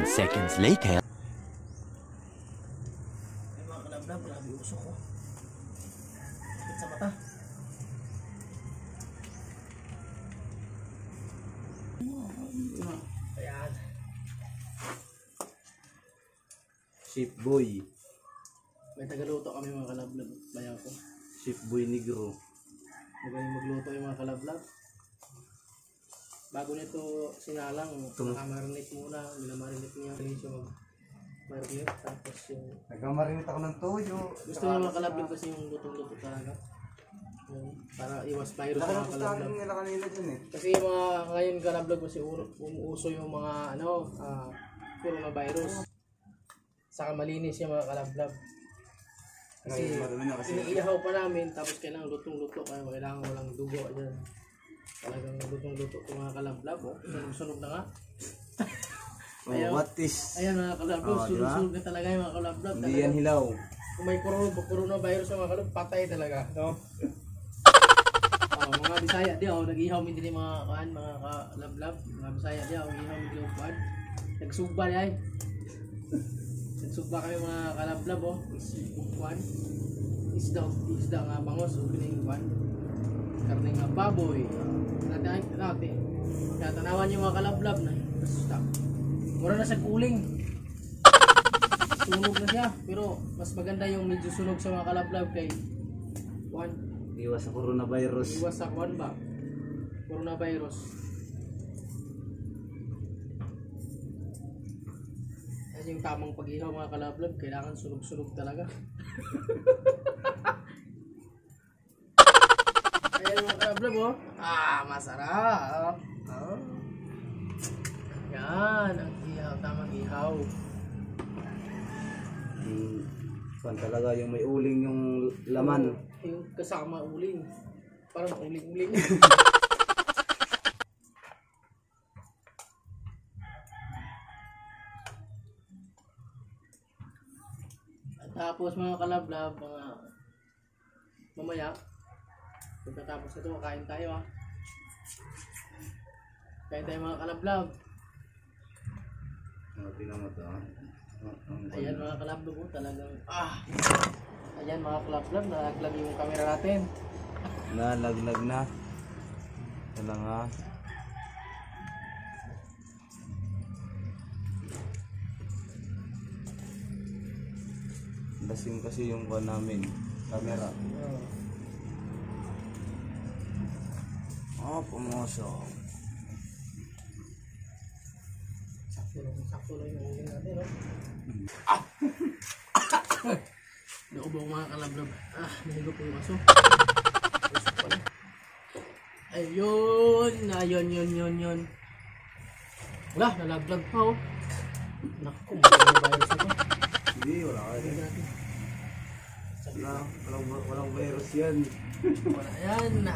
Seconds later. Ay mga kalablab, grabe usok ko. Sakit sa mata. Ayan. Chef Boy. May tagaluto kami mga kalablab. Bayan ko. Chef Boy Negro. Magaling magluto yung mga kalablab. Bago nito sinalang, Tum- nakamarinate muna. Minamarinate niya. Mag marinate. Tapos yung Nagkamarinit ako ng toyo. Gusto ng mga kalablab kasi yung lutong-luto talaga. Yung, para iwas virus sa mga kalablab. nila kanina dyan eh. Kasi yung mga ngayon kalablog kasi uro- umuuso yung mga ano, ah, coronavirus. Saka malinis yung mga kalablab. Kasi Ngayon, marami na kasi. iniihaw pa namin tapos kailangan lutong-luto kaya kailangan walang dugo dyan. Talagang lutong-luto itong mga kalablab. Oh. Sunog na nga. Oh, Ayaw. what is? Ayan mga kalablab, Oh, sunog-sunog na talaga yung mga kalablab. Hindi yan hilaw. kung may corona, coronavirus sa mga kalab, patay talaga. No? oh, mga Bisaya di oh, nag-ihaw min din mga kaan, mga kalablab, mga Bisaya di oh, nag-ihaw min din kuan. Nagsugba di ay. Nagsugba kami mga kalablab oh, kuan. Isda, isda nga bangos, o kining kuan. Karne nga baboy. Nati ay, nati. Kaya tanawan yung mga kalablab na. Basta. Mura na sa kuling sunog na siya pero mas maganda yung medyo sunog sa mga kalablab kay one Iwas sa coronavirus. iwas sa kwan ba coronavirus yan yung tamang pag-ihaw mga kalablab kailangan sunog-sunog talaga mga kalablab oh ah masarap oh. yan ang ihaw tamang ihaw Yung, kung talaga yung may uling yung laman. Yung kasama uling. Parang uling-uling. Tapos mga kalablab, mga mamaya, pagkatapos nito, kain tayo ah. Kain tayo mga kalablab. Ano, tingnan mo to. ah. Ah, ang- Ayan mga kalablab oh, talagang ah. Ayan mga kalablab, nalaglag yung camera natin. Nalaglag na. Ito lang ha. Lasing kasi yung kuha namin. Camera. Oh. Oh, pumusok. Sakto lang, sakto lang yung uling natin, no? Naku ba mga kalablab? Ah, nahigo po yung aso. Ayun! Ayun, yun, yun, yun. Wala, nalaglag pa, oh. Naku, may virus ito. Hindi, wala ka natin. Wala, walang, walang virus yan. Wala, yan.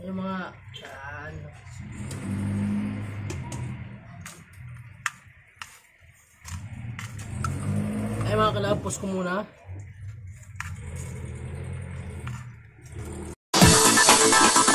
Yung mga, yan. Ay mga kalapos ko muna. Thank you.